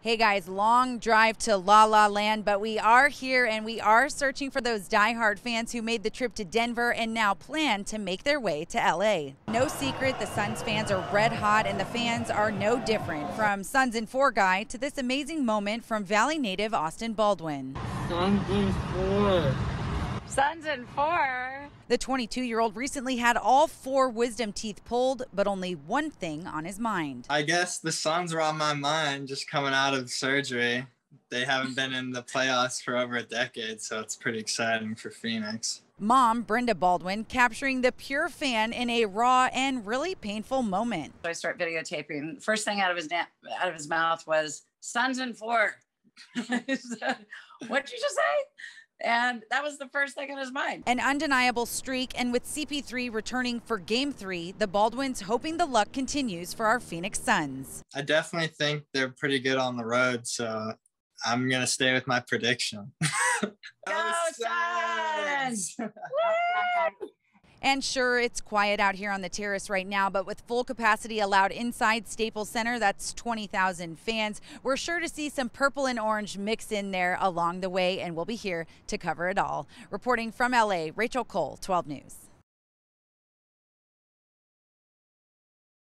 Hey guys, long drive to La La Land, but we are here and we are searching for those diehard fans who made the trip to Denver and now plan to make their way to LA. No secret, the Suns fans are red hot and the fans are no different. From Suns and Four guy to this amazing moment from Valley native Austin Baldwin. Suns and Four. Suns and Four. The 22 year old recently had all four wisdom teeth pulled, but only one thing on his mind. I guess the Suns were on my mind just coming out of surgery. They haven't been in the playoffs for over a decade, so it's pretty exciting for Phoenix. Mom, Brenda Baldwin, capturing the pure fan in a raw and really painful moment. So I start videotaping. First thing out of his out of his mouth was "Suns and Four. What'd you just say? And that was the first thing on his mind. An undeniable streak, and with CP3 returning for game three, the Baldwins hoping the luck continues for our Phoenix Suns. I definitely think they're pretty good on the road, so I'm going to stay with my prediction. Go Suns! And sure, it's quiet out here on the terrace right now, but with full capacity allowed inside Staples Center, that's 20,000 fans. We're sure to see some purple and orange mix in there along the way, and we'll be here to cover it all. Reporting from LA, Rachel Cole, 12 News.